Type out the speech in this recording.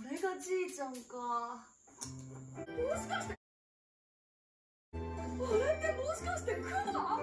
これがじいちゃんか。もしかしてあれってもしかしてクマ？